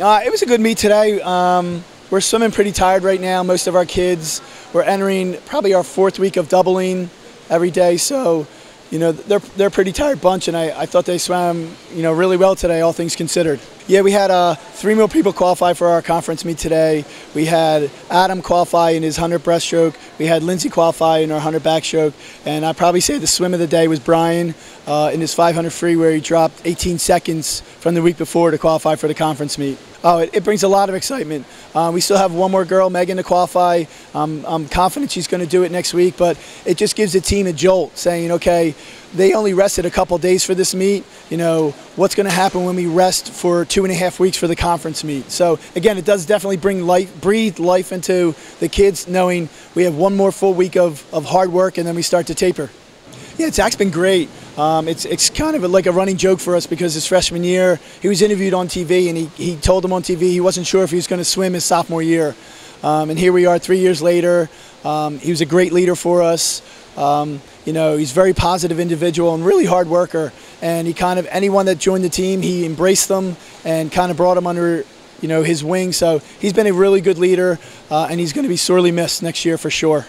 Uh, it was a good meet today. Um, we're swimming pretty tired right now. Most of our kids. We're entering probably our fourth week of doubling every day, so you know they're they're a pretty tired bunch, and I, I thought they swam you know really well today, all things considered. Yeah, we had uh, three more people qualify for our conference meet today. We had Adam qualify in his 100 breaststroke. We had Lindsay qualify in our 100 backstroke, and I'd probably say the swim of the day was Brian uh, in his 500 free, where he dropped 18 seconds from the week before to qualify for the conference meet. Oh, it, it brings a lot of excitement. Uh, we still have one more girl, Megan, to qualify. Um, I'm confident she's going to do it next week, but it just gives the team a jolt, saying, okay, they only rested a couple days for this meet. You know, what's going to happen when we rest for two and a half weeks for the conference meet? So again, it does definitely bring life, breathe life into the kids, knowing we have one more full week of, of hard work, and then we start to taper. Yeah, Zach's been great. Um, it's, it's kind of like a running joke for us because his freshman year, he was interviewed on TV and he, he told them on TV he wasn't sure if he was going to swim his sophomore year. Um, and here we are three years later. Um, he was a great leader for us. Um, you know, he's a very positive individual and really hard worker. And he kind of, anyone that joined the team, he embraced them and kind of brought them under, you know, his wing. So he's been a really good leader uh, and he's going to be sorely missed next year for sure.